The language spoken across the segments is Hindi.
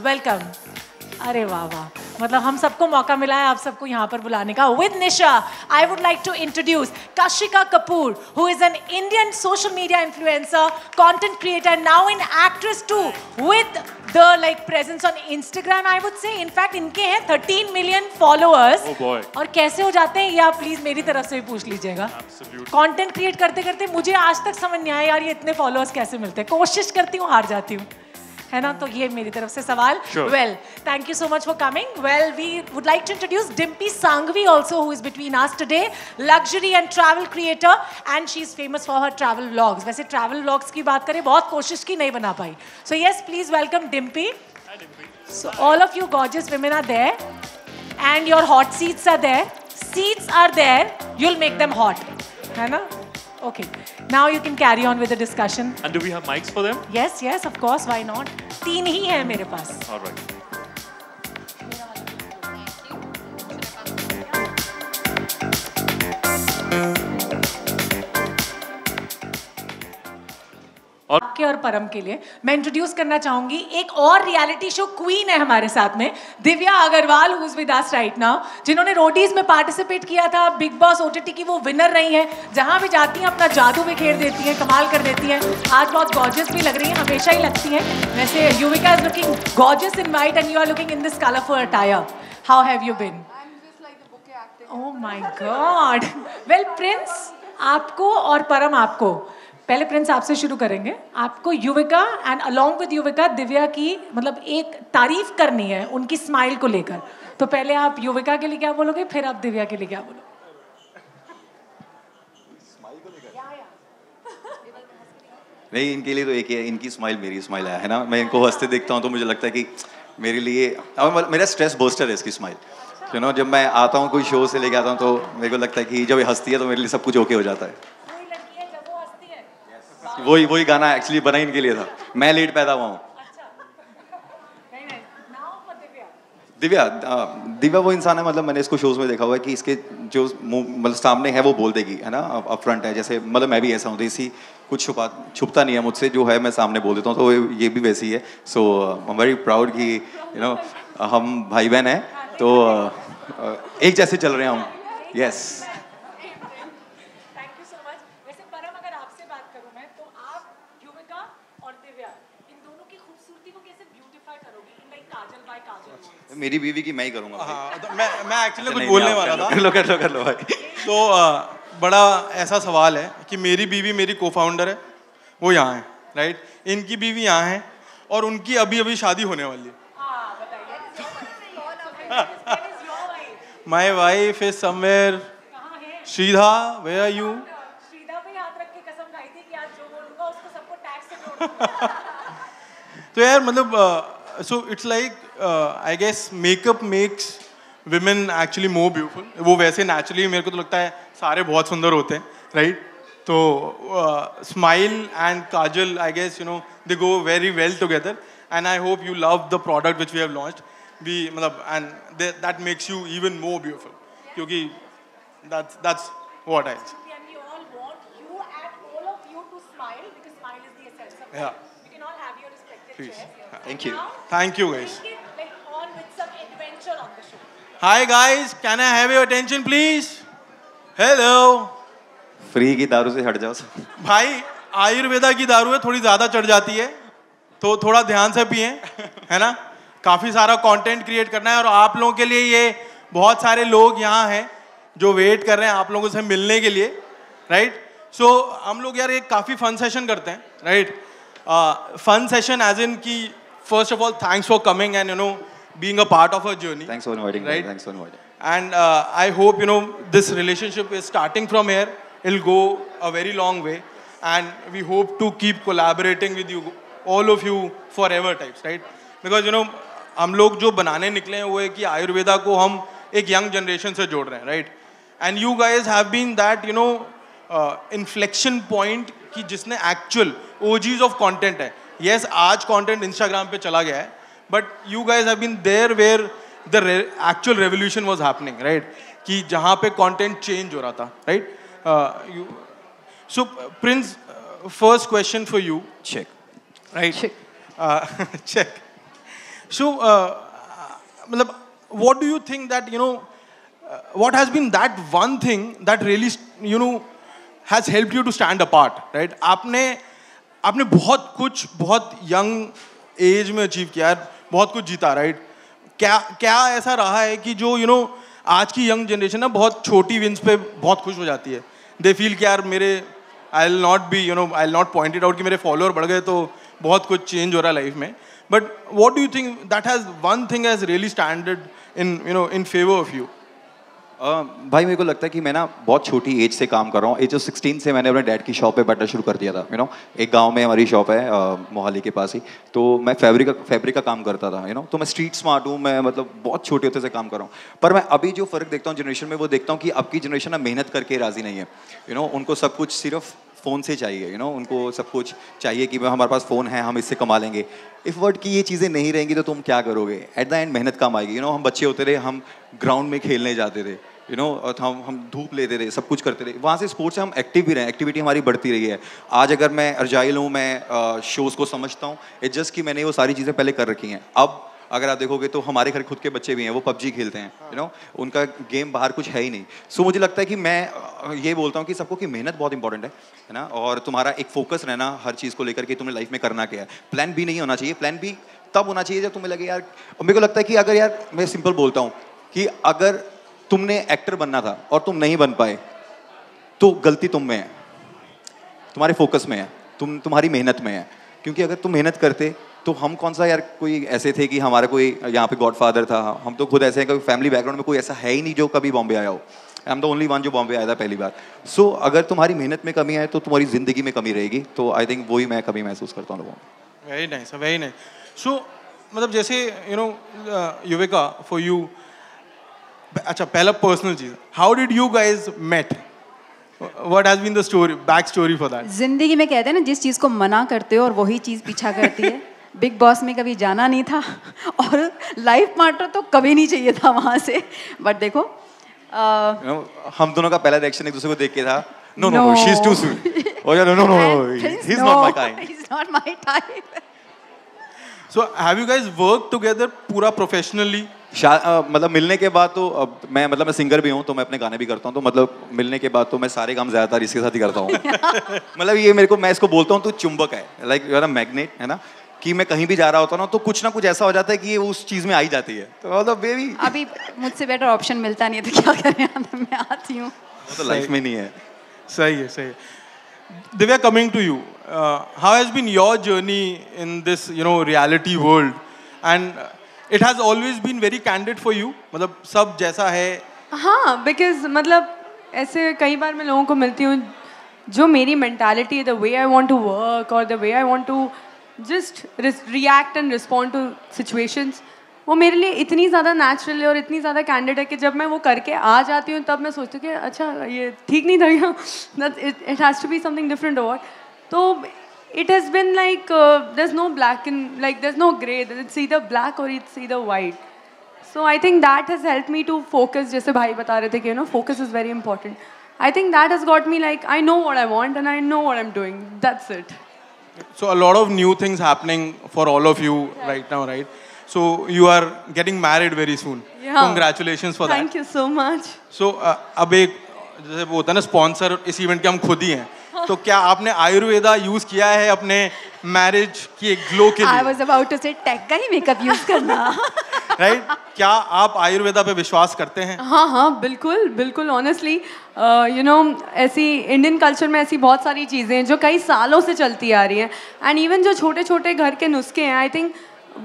वेलकम अरे वाह वाह। मतलब हम सबको मौका मिला है आप सबको यहाँ पर बुलाने का। With Nisha I would like to introduce Kashika Kapoor who is an Indian social media influencer content creator now in actress too with the like presence on Instagram I would say in fact इनके हैं 13 मिलियन फॉलोअर्स और कैसे हो जाते हैं? ये आप प्लीज़ मेरी तरफ़ से भी पूछ लीजिएगा. कंटेंट क्रिएट करते करते मुझे आज तक समझ नहीं आया यार ये इतने फॉलोअर्स कैसे मिलते हैं? कोशिश करती हूँ हार जाती हूँ। है ना? तो ये मेरी तरफ़ से सवाल। Well thank you so much for coming well we would like to introduce Dimpy Sanghvi also who is between us today luxury and travel creator and she is famous for her travel vlogs वैसे ट्रैवल व्लॉग्स की बात करें बहुत कोशिश की नहीं बना पाई। So yes please welcome Dimpy So all of you gorgeous women are there, and your hot seats are there. Seats are there. You'll make them hot, है ना? Okay. Now you can carry on with the discussion. And do we have mics for them? Yes, yes, of course. Why not? तीन ही है मेरे पास. All right. और आपके और परम के लिए मैं इंट्रोड्यूस करना चाहूँगी एक और रियलिटी शो क्वीन है हमारे साथ में Divya Agarwal who is with us right now जिन्होंने रोडीज में पार्टिसिपेट किया था बिग बॉस ओटीटी की वो विनर रही हैं जहाँ भी जाती हैं अपना जादू बिखेर देती हैं कमाल कर देती हैं आज बहुत गॉर्जियस भी लग रही हैं हमेशा ही लगती हैं वैसे Yuvika is looking gorgeous in white and you are looking in this colourful attire how have you been Oh my God. Well, Prince आपको और परम आपको पहले प्रिंस आपसे शुरू करेंगे। आपको Yuvika and along with Yuvika Divya की मतलब एक तारीफ़ करनी है उनकी स्माइल को लेकर। तो पहले आप युविका के लिए क्या बोलोगे फिर आप दिव्या के लिए क्या बोलोगे? नहीं इनके लिए तो एक ही है इनकी स्माइल मेरी स्माइल है है ना? मैं इनको हँसते देखता हूँ तो मुझे लगता है कि मेरे लिए मेरा स्ट्रेस बूस्टर है इसकी स्माइल यू नो जब मैं आता हूँ कोई शो से लेके आता हूँ तो मेरे को लगता है कि जब ये हंसती है तो मेरे लिए सब कुछ ओके हो जाता है। वही वही गाना एक्चुअली बना इनके लिए था। मैं लेट पैदा हुआ हूँ। दिव्या दिव्या वो इंसान है मतलब मैंने इसको शोज़ में देखा हुआ है कि इसके जो मतलब सामने है वो बोल देगी है ना? अप फ्रंट है जैसे मतलब मैं भी ऐसा हूँ देसी कुछ छुपा छुपता नहीं है मुझसे जो है मैं सामने बोल देता हूँ तो ये भी वैसी है so I am very proud कि यू नो हम भाई बहन हैं तो अ, एक जैसे चल रहे हैं हम। Yes thank you so much वैसे परम अगर आपसे बात करूँ मैं तो आप युविका और दिव्या इन दोनों की खूबसूरती को कैसे ब्यूटीफाई करोगे इन लाइक काजल बाय काजल मेरी बीवी की मैं ही करूँगा भाई। हाँ तो मैं मैं एक्चुअली कुछ बोलने वाला कर था। लो कर लो कर लो भाई। तो बड़ा ऐसा सवाल है कि मेरी बीवी मेरी को फाउंडर है वो यहाँ है राइट इनकी बीवी यहाँ है और उनकी अभी अभी शादी होने वाली है। हाँ बताइए my wife is somewhere Shridha where are you Shridha पे हाथ रख के कसम खाई थी कि आज जो बोलूँगा उसको सबको टैक्स से जोड़ दूँगा तो यार मतलब so it's like I guess makeup makes women actually more beautiful वो वैसे नेचुरली मेरे को तो लगता है सारे बहुत सुंदर होते हैं राइट तो smile and kajal I guess you know they go very well together and I hope you love the product which we have launched we मतलब and that makes you even more beautiful क्योंकि that's that's what I and we all want you and all of you to smile because smile is the essence of Yeah. You can all have your respective Please. chairs. Thank you. Now, thank you guys the show. Can I have I attention please please? Free की दारू से हट जाओ भाई आयुर्वेदा की दारू है थोड़ी ज़्यादा चढ़ जाती है तो थोड़ा ध्यान से पिए है ना? काफ़ी सारा कंटेंट क्रिएट करना है और आप लोगों के लिए ये बहुत सारे लोग यहाँ हैं जो वेट कर रहे हैं आप लोगों से मिलने के लिए राइट सो so, हम लोग यार एक काफ़ी फन सेशन करते हैं right fun session as in की first of all thanks for coming and you know being a part of a journey thanks for inviting Right. Thanks for inviting and uh, I hope you know this relationship is starting from here. It'll go a very long way, and we hope to keep collaborating with you, all of you, forever types, right? Because you know हम लोग जो बनाने निकले हैं वो है कि आयुर्वेदा को हम एक यंग जनरेशन से जोड़ रहे हैं right and you guys have been that you know inflection point कि जिसने एक्चुअल ओजीज ऑफ़ कंटेंट है यस आज कंटेंट इंस्टाग्राम पे चला गया है but you guys have the actual revolution was happening right कि जहाँ पे कॉन्टेंट चेंज हो रहा था right so Prince first question for you check right check so मतलब what do you think that you know what has been that one thing that really you know has help you to stand a part right आपने आपने बहुत कुछ बहुत यंग एज में अचीव किया है। बहुत कुछ जीता राइट क्या क्या ऐसा रहा है कि जो यू you नो know, आज की यंग जनरेशन ना बहुत छोटी विंस पे बहुत खुश हो जाती है। दे फील कि यार मेरे I'll not be you know I'll not pointed out कि मेरे फॉलोअर बढ़ गए तो बहुत कुछ चेंज हो रहा है लाइफ में। But what do you think that has one thing has really standard in you know in favour of you भाई, मेरे को लगता है कि मैं ना बहुत छोटी एज से काम कर रहा हूँ। एज ऑफ़ सिक्सटीन से मैंने अपने डैड की शॉप पे बैठना शुरू कर दिया था यू नो एक गाँव में हमारी शॉप है मोहाली के पास ही। तो मैं फैब्रिक का फैब्रिक का काम करता था यू नो तो मैं स्ट्रीट स्मार्ट हूँ, मैं मतलब बहुत छोटे होते से काम कर रहा हूँ। पर मैं अभी जो फ़र्क देखता हूँ जनरेशन में, वो देखता हूँ कि अब की जनरेशन ना मेहनत करके राज़ी नहीं है। यू नो उनको सब कुछ सिर्फ़ फ़ोन से चाहिए यू you नो know? उनको सब कुछ चाहिए कि हमारे पास फ़ोन है, हम इससे कमा लेंगे। इफ़ वर्ड की ये चीज़ें नहीं रहेंगी तो तुम क्या करोगे? एट द एंड मेहनत कम आएगी। यू नो हम बच्चे होते रहे, हम ग्राउंड में खेलने जाते थे यू नो और हम हम धूप लेते थे, सब कुछ करते थे। वहाँ से स्पोर्ट्स से हम एक्टिव भी रहे एक्टिविटी हमारी बढ़ती रही है। आज अगर मैं अर्जाइल हूँ, मैं शोज़ को समझता हूँ इट जस्ट कि मैंने वो सारी चीज़ें पहले कर रखी हैं। अब अगर आप देखोगे तो हमारे घर खुद के बच्चे भी हैं, वो पबजी खेलते हैं यू नो उनका गेम बाहर कुछ है ही नहीं। सो मुझे लगता है कि मैं ये बोलता हूँ कि सबको कि मेहनत बहुत इंपॉर्टेंट है है ना? और तुम्हारा एक फोकस रहना हर चीज़ को लेकर के तुम्हें लाइफ में करना क्या है। प्लान बी नहीं होना चाहिए। प्लान बी तब होना चाहिए जब तुम्हें लगे, यार मेरे को लगता है कि अगर यार, मैं सिंपल बोलता हूँ कि अगर तुमने एक्टर बनना था और तुम नहीं बन पाए तो गलती तुम में है। तुम्हारे फोकस में है। तुम, तुम्हारी मेहनत में है। क्योंकि अगर तुम मेहनत करते तो हम कौन सा यार कोई ऐसे थे कि हमारा कोई यहाँ पे गॉडफादर था हम तो खुद ऐसे हैं कभी फैमिली बैकग्राउंड में कोई ऐसा है ही नहीं जो कभी बॉम्बे आया हो। I am the only one जो बॉम्बे आया था पहली बार। सो so, अगर तुम्हारी मेहनत में कमी आए तो तुम्हारी ज़िंदगी में कमी रहेगी। तो आई थिंक वही मैं कभी महसूस करता हूँ लोगों में। Very nice very nice so मतलब जैसे you know Yuvika for you अच्छा पहला personal cheese how did you guys met what has been the story back story for that ज़िंदगी में कहते हैं ना जिस चीज़ को मना करते हो और वही चीज़ पीछा करती है। बिग बॉस में कभी जाना नहीं था और लाइफ पार्टनर तो कभी नहीं चाहिए था वहाँ से। बट देखो uh, हम दोनों का पहला रिएक्शन एक दूसरे को देख के था no no she is too sweet oh yeah no no no he is not my kind he is not my type so have you guys work together पूरा प्रोफेशनली मतलब मिलने के बाद तो अब मैं मतलब मैं सिंगर भी हूँ तो मैं अपने गाने भी करता हूँ तो मतलब मिलने के बाद तो मैं सारे काम ज़्यादातर इसके साथ ही करता हूँ। मतलब ये मेरे को मैं इसको बोलता हूँ तो चुंबक है like you are a magnet है ना? कि मैं कहीं भी जा रहा होता ना तो कुछ ना कुछ ऐसा हो जाता है कि ये उस चीज़ में आई जाती है। तो मतलब बेबी अभी मुझसे बेटर ऑप्शन मिलता नहीं है तो क्या करें? मैं आती हूँ। तो लाइफ में नहीं है। सही है सही है। coming to you, uh, how has been your journey in this, you know, reality world? And it has always been very candid for you मतलब सब जैसा है। हाँ बिकॉज़ मतलब ऐसे कई बार मैं लोगों को मिलती हूँ जो मेरी मैंटालिटी है the way I want to work और the way I want to just react and respond to situations वो मेरे लिए इतनी ज़्यादा नेचुरल है और इतनी ज़्यादा कैंडिड है कि जब मैं वो करके आ जाती हूँ, तब मैं सोचती हूँ कि अच्छा ये ठीक नहीं था it has to be something different और तो it has been like there is no black in like there is no grey it's a black और it's a white so I think that has help me to focus जैसे भाई बता रहे थे कि you know focus is very important I think that has got me like I know what I want and I know what I am doing that's it so a lot of new things happening for all of you yeah. right now right so you are getting married very soon yeah. congratulations for thank that thank you so much so uh, अब एक जैसे वो होता है ना स्पॉन्सर इस इवेंट के हम खुद ही हैं तो क्या आपने आयुर्वेदा यूज़ किया है अपने मैरिज की ग्लो के लिए I was about to say TAC का ही मेकअप यूज़ करना राइट? क्या आप आयुर्वेदा पे विश्वास करते हैं हाँ हाँ बिल्कुल बिल्कुल ऑनेस्टली यू नो ऐसी इंडियन कल्चर में ऐसी बहुत सारी चीज़ें हैं जो कई सालों से चलती आ रही हैं एंड इवन जो छोटे छोटे घर के नुस्खे हैं I think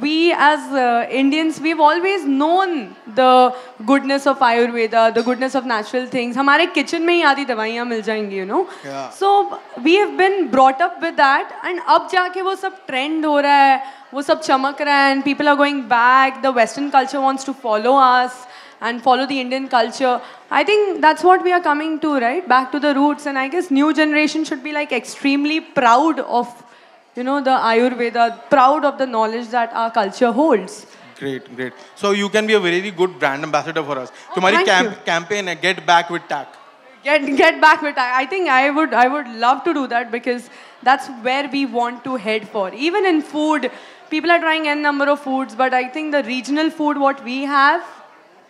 we as uh, Indians, we've always known the goodness of Ayurveda, the goodness of natural things. हमारे kitchen में ही आधी दवाइयाँ मिल जाएंगी, you know. Yeah. So we have been brought up with that, and अब जाके वो सब trend हो रहा है, वो सब चमक रहा है, and people are going back. The Western culture wants to follow us and follow the Indian culture. I think that's what we are coming to, right? Back to the roots, and I guess new generation should be like extremely proud of you know, the Ayurveda, proud of the knowledge that our culture holds. Great, great. So you can be a very good brand ambassador for us. Oh, Tumhari camp, campaign है Get Back with TAC. Get get back with TAC. I think I would I would love to do that because that's where we want to head for. Even in food, people are trying n number of foods, but I think the regional food what we have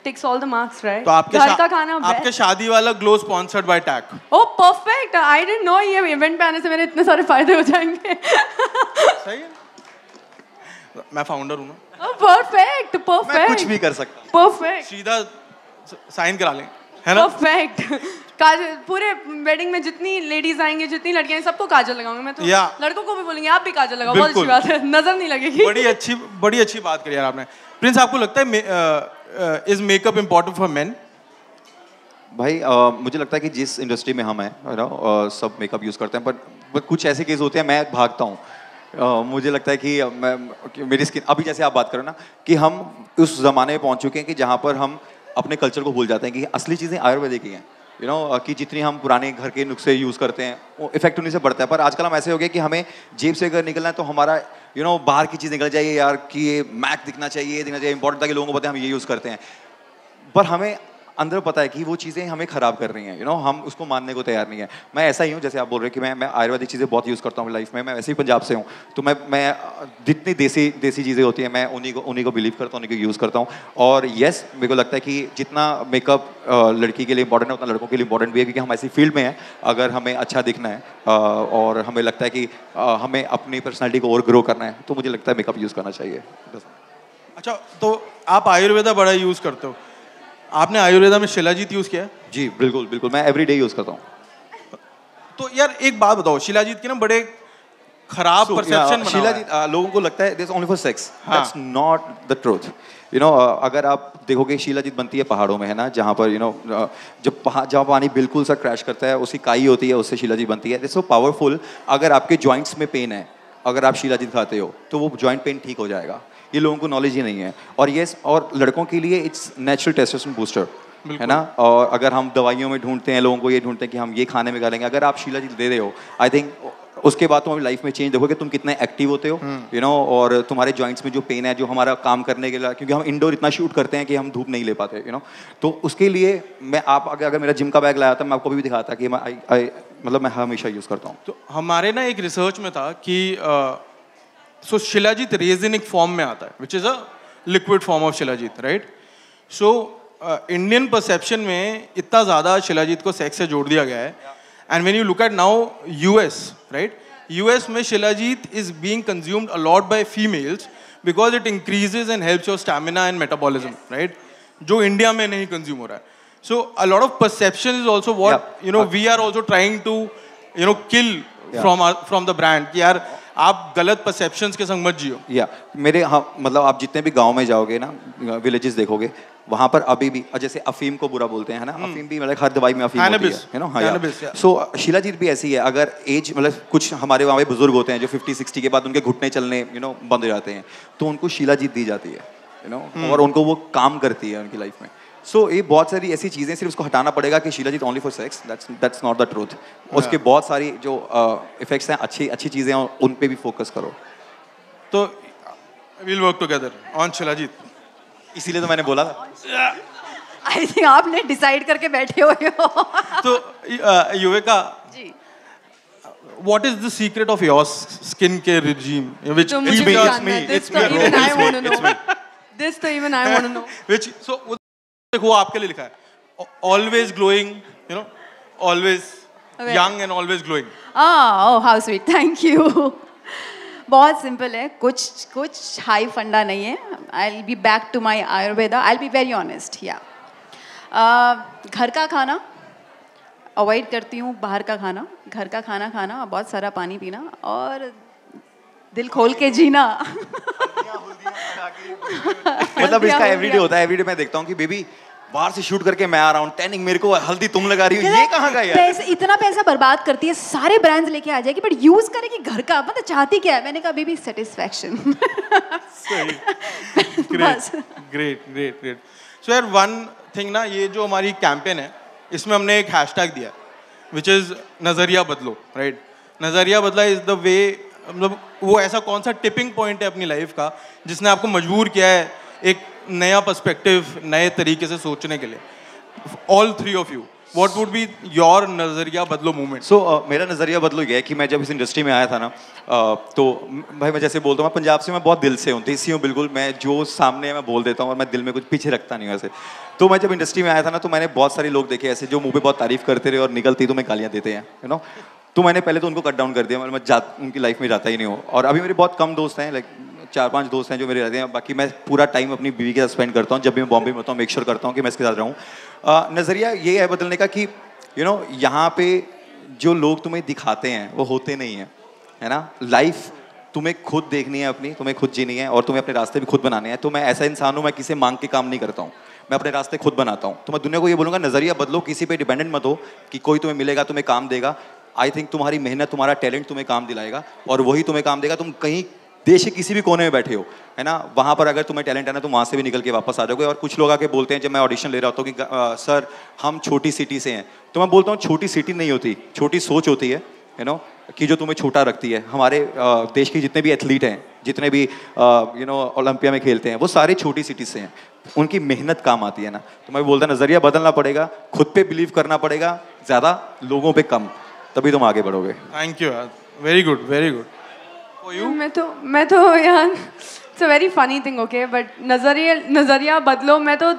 ticks all the marks, right? तो आपके घर का खाना आपके. शादी वाला glow sponsored by TAC Oh, perfect! I didn't know ये इवेंट पे आने से मेरे इतने सारे फ़ायदे हो जाएँगे. सही है मैं फाउंडर हूँ ना oh, perfect, perfect. मैं कुछ भी कर सकता Perfect. सीधा साइन करा लें है ना परफेक्ट काजल पूरे वेडिंग में जितनी लेडीज़ आएँगी जितनी लड़कियाँ हैं सबको काजल लगाऊँगी मैं तो या। लड़कों को भी बोलेंगे आप भी काजल लगाओ बहुत अच्छी बात है नज़र नहीं लगेगी बड़ी अच्छी बड़ी अच्छी बात करी यार आपने प्रिंस आपको लगता है is makeup important for man भाई uh, मुझे लगता है कि जिस इंडस्ट्री में हम हैं नो सब मेकअप यूज़ करते हैं बट कुछ ऐसे केस होते हैं मैं भागता हूँ। Uh, मुझे लगता है कि मैं कि मेरी स्किन अभी जैसे आप बात करो ना कि हम उस ज़माने में पहुँच चुके हैं कि जहाँ पर हम अपने कल्चर को भूल जाते हैं कि असली चीज़ें आयुर्वेदिक ही हैं। यू नो कि जितनी हम पुराने घर के नुस्खे यूज़ करते हैं, वो इफ़ेक्ट उन्हीं से बढ़ता है। पर आजकल हम ऐसे हो गए कि हमें जेब से अगर निकलना है तो हमारा यू नो बाहर की चीज़ निकल जाइए यार कि ये मैक दिखना चाहिए दिखना चाहिए इंपॉर्टेंट था कि लोगों को पता है हम ये यूज़ करते हैं। पर हमें अंदर पता है कि वो चीज़ें हमें ख़राब कर रही हैं यू नो हम उसको मानने को तैयार नहीं है। मैं ऐसा ही हूँ, जैसे आप बोल रहे हैं कि मैं मैं आयुर्वेदिक चीज़ें बहुत यूज़ करता हूँ लाइफ में, मैं वैसे ही पंजाब से हूँ। तो मैं मैं, जितनी देसी देसी चीज़ें होती हैं, मैं उन्हीं को उन्हीं को बिलीव करता हूँ, उन्हीं को यूज़ करता हूँ। और येस मेरे को लगता है कि जितना मेकअप लड़की के लिए इंपॉर्टेंट है, उतना लड़कों के लिए इंपॉर्टेंट भी है, क्योंकि हम ऐसी फ़ील्ड में हैं। अगर हमें अच्छा दिखना है और हमें लगता है कि हमें अपनी पर्सनैलिटी को और ग्रो करना है तो मुझे लगता है मेकअप यूज़ करना चाहिए। अच्छा तो आप आयुर्वेदा बड़ा यूज़ करते हो। आपने आयुर्वेदा में शिलाजीत यूज़ किया है? जी बिल्कुल बिल्कुल मैं एवरी यूज़ करता हूँ। तो यार एक बात बताओ शिलाजीत के ना बड़े खराब So, परसेप्शन yeah, शीला uh, लोगों को लगता है this only for sex. That's not the truth you know अगर आप देखोगे शीला जीत बनती है पहाड़ों में है ना जहाँ पर यू नो जब पहा- जहाँ पानी बिल्कुल सा क्रैश करता है उसकी काई होती है उससे शिलाजीत बनती है। सो पावरफुल अगर आपके जॉइंट्स में पेन है अगर आप शिलाजीत खाते हो तो वो जॉइंट पेन ठीक हो जाएगा। ये लोगों को नॉलेज ही नहीं है। और ये और लड़कों के लिए इट्स नेचुरल टेस्टोस्टेरोन बूस्टर है ना? और अगर हम दवाइयों में ढूंढते हैं लोगों को ये ढूंढते हैं कि हम ये खाने में करेंगे अगर आप शीला जीत दे रहे हो आई थिंक उसके बाद तुम अपनी लाइफ में चेंज देखोगे तुम कितने एक्टिव होते हो यू नो और तुम्हारे जॉइंट्स में जो पेन है जो हमारा काम करने के लिए क्योंकि हम इंडोर इतना शूट करते हैं कि हम धूप नहीं ले पाते यू नो तो उसके लिए मैं आप अगर अगर मेरा जिम का बैग लाया था मैं आपको भी दिखाता कि मैं मतलब मैं हमेशा यूज़ करता हूँ। तो हमारे ना एक रिसर्च में था कि सो शिलाजीत रेजिनिक फॉर्म में आता है which is a liquid form of shilajit right so Indian perception में इतना ज़्यादा शिलाजीत को सेक्स से जोड़ दिया गया है। And when you look at now US right US में shilajit is being consumed a lot by females because it increases and helps your stamina and metabolism right जो इंडिया में नहीं कंज्यूम हो रहा है। So a lot of perception is also what you know we are also trying to you know kill from from the brand कि यार आप गलत परसेप्शंस के संग मत जियो। या मेरे हाँ मतलब आप जितने भी गाँव में जाओगे ना विलेजेस देखोगे वहाँ पर अभी भी जैसे अफीम को बुरा बोलते हैं ना? अफीम भी मतलब हर दवाई में अफीम होती है है ना हाँ. सो शिलाजीत भी ऐसी है अगर एज मतलब कुछ हमारे वहाँ पे बुज़ुर्ग होते हैं जो 50 60 के बाद उनके घुटने चलने यू नो बंद हो जाते हैं तो उनको शिलाजीत दी जाती है यू नो और उनको वो काम करती है उनकी लाइफ में। सो ये बहुत सारी ऐसी चीज़ें सिर्फ़ उसको हटाना पड़ेगा कि shilajit only for sex that's that's not the truth उसके बहुत सारी जो इफेक्ट्स हैं अच्छी अच्छी चीज़ें हैं उन पे भी फोकस करो। तो will work together on shilajit. इसीलिए तो मैंने बोला था। आई थिंक आपने डिसाइड करके बैठे हुए हो। तो युविका जी। what is the secret of your skin care regime? Which तो this तो even I want to know this तो even I want to know which so वो देखो वो आपके लिए लिखा है। Always glowing you know always Okay. young and always glowing. Oh how sweet thank you बहुत सिंपल है। कुछ कुछ हाई फंडा नहीं है। I will be back to my Ayurveda I will be very honest या घर का खाना अवॉइड करती हूँ बाहर का खाना। घर का खाना खाना बहुत सारा पानी पीना और दिल खोल के जीना। मतलब इसका एवरीडे होता है। एवरीडे मैं देखता हूँ कि बेबी बाहर से शूट करके मैं आ रहा हूँ टैनिंग मेरे को हल्दी तुम लगा रही हो ये कहाँ का यार? पैसे इतना पैसा बर्बाद करती है सारे ब्रांड्स लेके आ जाएगी बट यूज़ करेगी घर का मतलब चाहती क्या है? मैंने कहा बेबी सेटिस्फैक्शन बस। ग्रेट ग्रेट ग्रेट सो यार वन थिंग ना ये जो हमारी कैंपेन है इसमें हमने एक हैशटैग दिया विच इज़ नज़रिया बदलो राइट नज़रिया बदला इज़ द वे मतलब वो ऐसा कौन सा टिपिंग पॉइंट है अपनी लाइफ का जिसने आपको मजबूर किया है एक नया पर्सपेक्टिव नए तरीके से सोचने के लिए। All three of you what would be your नज़रिया बदलो मूवमेंट सो uh, मेरा नज़रिया बदलो गया है कि मैं जब इस इंडस्ट्री में आया था ना uh, तो भाई मैं जैसे बोलता हूँ मैं पंजाब से मैं बहुत दिल से हूँ देसी हूँ बिल्कुल मैं जो सामने मैं बोल देता हूँ और मैं दिल में कुछ पीछे रखता नहीं ऐसे। तो मैं जब इंडस्ट्री में आया था ना तो मैंने बहुत सारे लोग देखे ऐसे जो मुँह पे बहुत तारीफ़ करते रहे और निकलती तो मैं गालियाँ देते हैं यू नो तो मैंने पहले तो उनको कट डाउन कर दिया मतलब मैं जा उनकी लाइफ में जाता ही नहीं हूँ। और अभी मेरे बहुत कम दोस्त हैं लाइक चार पाँच दोस्त हैं जो मेरे रहते हैं। बाकी मैं पूरा टाइम अपनी बीवी के साथ स्पेंड करता हूँ। जब भी मैं बॉम्बे में होता हूँ मेक श्योर करता हूँ कि मैं इसके साथ रहूँ। नज़रिया ये है बदलने का कि यू नो यहाँ पे जो लोग तुम्हें दिखाते हैं, वो होते नहीं हैं, है ना? लाइफ तुम्हें खुद देखनी है अपनी, तुम्हें खुद जीनी है और तुम्हें अपने रास्ते भी खुद बनाने हैं। तो मैं ऐसा इंसान हूँ, मैं किसी मांग के काम नहीं करता हूँ। मैं अपने रास्ते खुद बनाता हूँ। तो मैं दुनिया को ये बोलूँगा, नज़रिया बदलो, किसी पे डिपेंडेंट मत हो कि कोई तुम्हें मिलेगा, तुम्हें काम देगा। आई थिंक तुम्हारी मेहनत, तुम्हारा टैलेंट तुम्हें काम दिलाएगा और वही तुम्हें काम देगा। तुम कहीं देश के किसी भी कोने में बैठे हो है ना? वहाँ पर अगर तुम्हें टैलेंट है ना तुम वहाँ से भी निकल के वापस आ जाओगे। और कुछ लोग आके बोलते हैं जब मैं ऑडिशन ले रहा होता हूँ कि "अ, सर हम छोटी सिटी से हैं। तो मैं बोलता हूँ छोटी सिटी नहीं होती छोटी सोच होती है यू नो कि जो तुम्हें छोटा रखती है। हमारे अ, देश के जितने भी एथलीट हैं जितने भी यू नो ओलंपिया में खेलते हैं वो सारे छोटी सिटी से हैं। उनकी मेहनत काम आती है ना। तो मैं बोलता नज़रिया बदलना पड़ेगा खुद पे बिलीव करना पड़ेगा ज़्यादा लोगों पे कम तभी तुम आगे बढ़ोगे। Thank you very good very good. मैं तो मैं तो यार it's a very funny thing okay but नज़रिया नज़रिया बदलो। मैं तो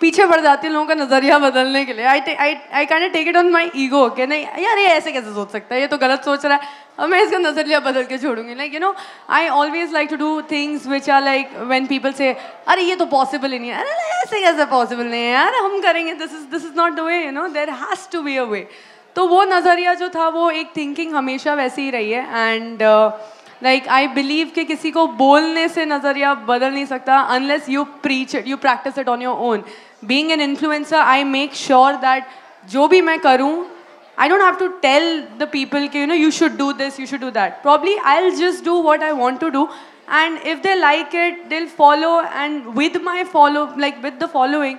पीछे पड़ जाती हूँ लोगों का नज़रिया बदलने के लिए। I I I can take it on my ego okay नहीं, यार, ये ऐसे कैसे सोच सकता है? ये तो गलत सोच रहा है। अब मैं इसका नज़रिया बदल के छोड़ूँगी। Like you know I always like to do things which are like when people say अरे, ये तो पॉसिबल ही नहीं है। अरे ऐसे कैसे पॉसिबल नहीं है? यार, हम करेंगे। This is this is not the way you know there has to be a way तो वो नज़रिया जो था, वो एक थिंकिंग हमेशा वैसी ही रही है। एंड लाइक आई बिलीव कि किसी को बोलने से नज़रिया बदल नहीं सकता unless you preach it you practice it on your own being an influencer I make sure that जो भी मैं करूँ I don't have to tell the people, कि, you know, you should do this, you should do that. Probably I'll just do what I want to do. And if they like it, they'll follow. And with my follow, like with the following,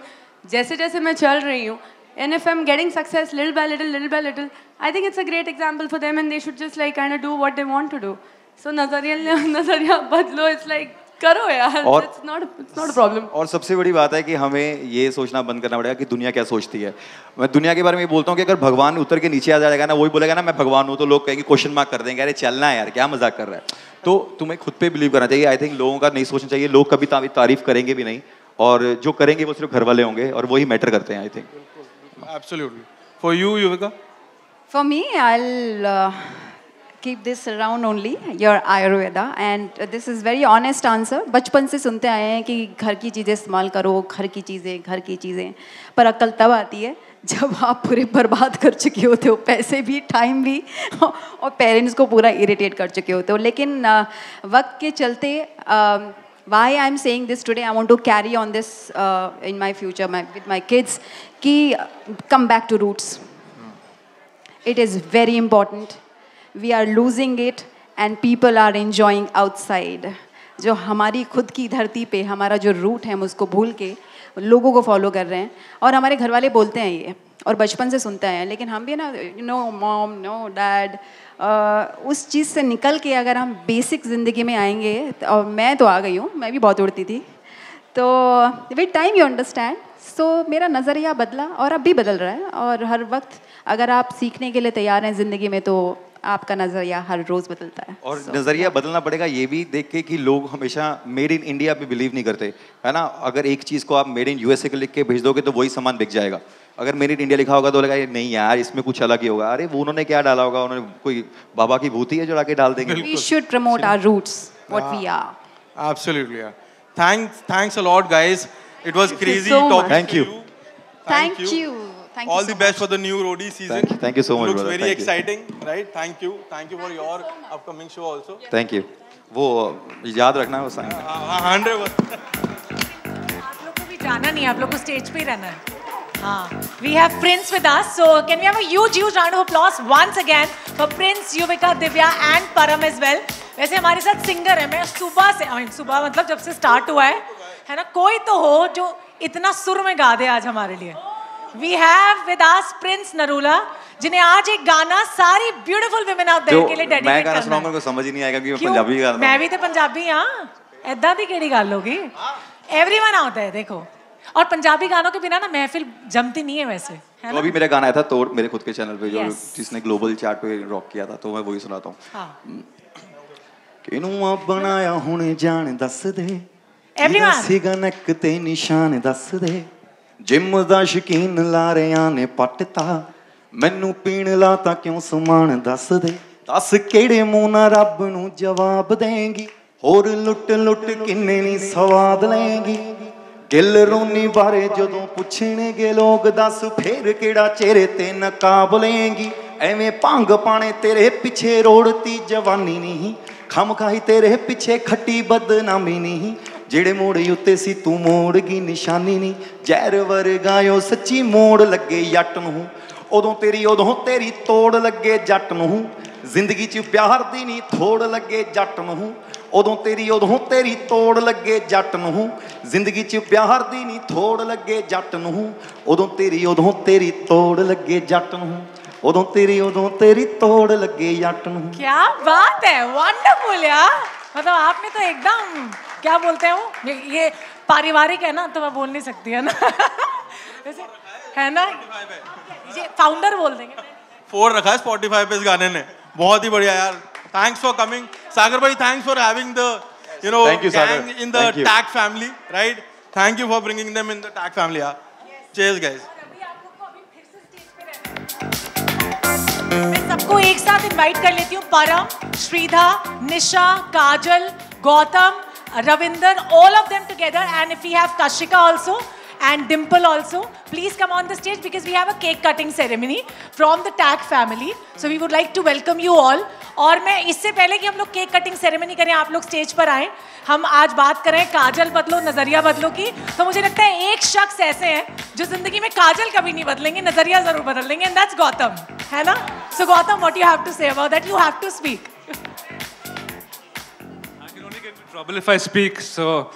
जैसे जैसे मैं चल रही हूँ, and if I'm getting success little by little, little by little, I think it's a great example for them, and they should just like kind of do what they want to do. So नज़रिया नज़रिया बदलो, it's like करो यार. और- It's not it's not a problem. और सबसे बड़ी बात है कि हमें ये सोचना बंद करना पड़ेगा कि दुनिया क्या सोचती है। मैं दुनिया के बारे में ये बोलता हूँ कि अगर भगवान उतर के नीचे आ जाएगा ना वही बोलेगा ना मैं भगवान हूँ तो लोग कहेंगे क्वेश्चन मार्क कर देंगे अरे चलना है यार क्या मज़ाक कर रहा है? तो तुम्हें खुद पे बिलीव करना चाहिए। आई थिंक लोगों का नहीं सोचना चाहिए। लोग कभी तारीफ़ तारीफ़ करेंगे भी नहीं। और जो करेंगे वो सिर्फ़ घर वाले होंगे और वही मैटर करते हैं I think for you yuvika? For me, I'll uh, keep this around only, your Ayurveda. And uh, this is very honest answer. बचपन से सुनते आए हैं कि घर की चीज़ें इस्तेमाल करो घर की चीज़ें घर की चीज़ें पर अक्ल तब आती है जब आप पूरे बर्बाद कर चुके होते हो पैसे भी टाइम भी और पेरेंट्स को पूरा इरिटेट कर चुके होते हो लेकिन uh, वक्त के चलते uh, why I'm saying this today, I want to carry on this uh, in my future my, with my kids. Ki uh, come back to roots. It is We are losing it and people are enjoying outside. जो हमारी खुद की धरती पे हमारा जो रूट है हम उसको भूल के लोगों को फॉलो कर रहे हैं। और हमारे घर वाले बोलते हैं ये और बचपन से सुनते हैं, लेकिन हम भी ना नो मॉम नो डैड उस चीज़ से निकल के अगर हम बेसिक ज़िंदगी में आएँगे, तो- और मैं तो आ गई हूँ, मैं भी बहुत उड़ती थी। तो with time you understand so मेरा नज़रिया बदला और अब भी बदल रहा है। और हर वक्त अगर आप सीखने के लिए तैयार हैं ज़िंदगी में तो आपका नज़रिया हर रोज़ बदलता है। और So, नज़रिया yeah. बदलना पड़ेगा ये भी देख के कि लोग हमेशा मेड इन इंडिया पे बिलीव नहीं करते है ना? अगर एक चीज़ को आप मेड इन यूएसए के लिख के भेज दोगे तो वही सामान बिक जाएगा। अगर मेड इन इंडिया लिखा होगा तो लगा ये नहीं यार इसमें कुछ अलग ही होगा। अरे वो उन्होंने क्या डाला होगा? उन्होंने कोई बाबा की भूति है जो लाके डाल देंगे। We should promote our roots what we are. absolutely yeah. Thanks thanks a lot guys. It was you crazy so much. talking Thank to you. thank you thank you all so the best much. for the new roadie season Thank you. Thank you so much, looks brother. very Thank exciting, you. right thank you thank you for your so upcoming show also thank you वो याद रखना वो साइन Uh, 100 आप लोग को भी जाना नहीं है आप लोग को स्टेज पे ही रहना है हाँ we have Prince with us so can we have a huge huge round of applause once again for Prince Yuvika Divya and Param as well वैसे हमारे साथ सिंगर है मैं सुबह से आई मीन सुबह मतलब जब से स्टार्ट हुआ है है ना कोई तो हो जो इतना सुर में गा दे आज हमारे लिए We have with us Prince Narula जिन्हें आज एक गाना सारी ब्यूटीफुल वुमेन आउट जो देयर के लिए मैं डेडिकेट गाना करना सुनाऊंगा है उनको समझ ही नहीं आएगा क्योंकि मैं क्यों? पंजाबी गा रहा मैं हूँ भी तो पंजाबी हाँ ਐਦਾਂ ਦੀ ਕਿਹੜੀ ਗੱਲ ਹੋ गई एवरीवन आता है देखो और पंजाबी गानों के बिना ना महफिल जमती नहीं है वैसे तो अभी मेरा गाना आया था तोड़ मेरे खुद के चैनल पे जो Yes. जिसने ग्लोबल चार्ट पे रॉक किया था तो मैं वही सुनाता हूँ हाँ ਕਿਨੂੰ ਆ ਬਣਾਇਆ ਹੁਣ ਜਾਣ ਦੱਸ ਦੇ Everyone. ਕਿਹਦਾ ਸੀਗਾ ਨੱਕ ਤੇ ਨਿਸ਼ਾਨ ਦੱਸ ਦੇ ਜਿੰਮ ਦਾ ਸ਼ਕੀਨ ਲਾਰਿਆਂ ਨੇ ਪੱਟਤਾ। ਮੈਨੂੰ ਪੀਣ ਲਾ ਤਾਂ ਕਿਉਂ ਸਮਾਨ ਦੱਸ ਦੇ ਦੱਸ ਕਿਹੜੇ ਮੂੰਹ ਨਾਲ ਰੱਬ ਨੂੰ ਜਵਾਬ ਦੇਂਗੀ? ਹੋਰ ਲੁੱਟ ਲੁੱਟ ਕਿੰਨੇ ਨਹੀਂ ਸਵਾਦ ਲਏਂਗੀ? ਗਿੱਲ ਰੋਨੀ ਬਾਰੇ ਜਦੋਂ ਪੁੱਛਣਗੇ ਲੋਕ ਦੱਸ ਫੇਰ ਕਿਹੜਾ ਚਿਹਰੇ ਤੇ ਨਕਾਬ ਲਏਂਗੀ? ਐਵੇਂ ਭੰਗ ਪਾਣੇ ਤੇਰੇ ਪਿੱਛੇ ਰੋੜਤੀ ਜਵਾਨੀ ਨਹੀਂ। ਖਮਖਾਈ ਤੇਰੇ ਪਿੱਛੇ ਖੱਟੀ ਬਦਨਾਮੀ ਨਹੀਂ। ਜਿਹੜੇ ਮੋੜ ਉੱਤੇ ਸੀ ਤੂੰ ਮੋੜ ਗਈ ਨਿਸ਼ਾਨੀ ਨਹੀਂ ਜ਼ਹਿਰ ਵਰਗਾਇਓ ਸੱਚੀ ਮੋੜ ਲੱਗੇ ਜੱਟ ਨੂੰ ਉਦੋਂ ਤੇਰੀ ਉਦੋਂ ਤੇਰੀ ਤੋੜ ਲੱਗੇ ਜੱਟ ਨੂੰ ਜ਼ਿੰਦਗੀ 'ਚ ਪਿਆਰ ਦੀ ਨਹੀਂ ਥੋੜ ਲੱਗੇ ਜੱਟ ਨੂੰ ਉਦੋਂ ਤੇਰੀ ਉਦੋਂ ਤੇਰੀ ਤੋੜ ਲੱਗੇ ਜੱਟ ਨੂੰ ਜ਼ਿੰਦਗੀ 'ਚ ਪਿਆਰ ਦੀ ਨਹੀਂ ਥੋੜ ਲੱਗੇ ਜੱਟ ਨੂੰ ਉਦੋਂ ਤੇਰੀ ਉਦੋਂ ਤੇਰੀ ਤੋੜ ਲੱਗੇ ਜੱਟ ਨੂੰ ਉਦੋਂ ਤੇਰੀ ਉਦੋਂ ਤੇਰੀ ਤੋੜ ਲੱਗੇ ਜੱਟ ਨੂੰ क्या बात है वंडरफुल यार मतलब आपने तो एकदम क्या बोलते हैं वो? ये, ये पारिवारिक है ना तो मैं बोल नहीं सकती है ना? वैसे है? ना? ये फाउंडर बोल देंगे। फोर रखा है स्पॉटिफाई पे इस गाने ने। बहुत ही बढ़िया यार। थैंक्स फॉर कमिंग सागर भाई thanks for having the you know Sagar. In the tag family right thank you for bringing them in the tag family यार चेयर्स गाइस मैं सबको एक साथ इनवाइट कर लेती हूँ। परम श्रीधा निशा काजल Gautam Ravinder all of them together and if we have kashika also and dimple also please come on the stage because we have a cake cutting ceremony from the tag family so we would like to welcome you all और मैं इससे पहले कि हम लोग केक कटिंग सेरेमनी करें आप लोग स्टेज पर आए हम आज बात करें काजल बदलो नज़रिया बदलो की तो मुझे लगता है एक शख्स ऐसे हैं जो ज़िंदगी में काजल कभी नहीं बदलेंगे नज़रिया ज़रूर बदल लेंगे एंड दैट्स गौतम है ना so Gautam what you have to say about that you have to speak trouble if I speak, so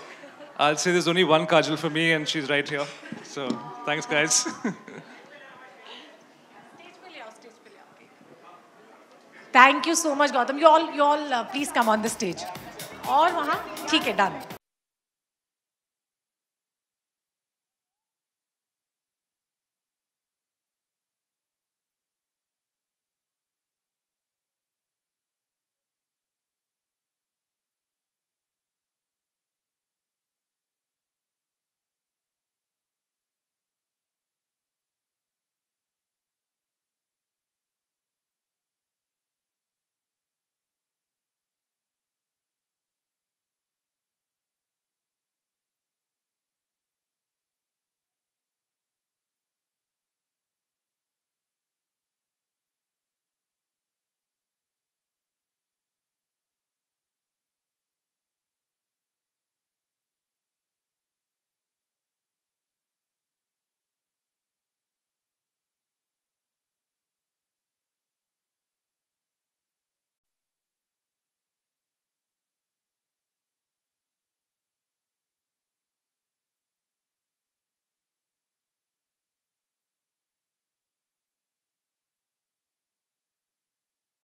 I'll say there's only one Kajal for me, and she's right here. So thanks, guys. Thank you so much Gautam you all you all please come on the stage और वहाँ ठीक है डन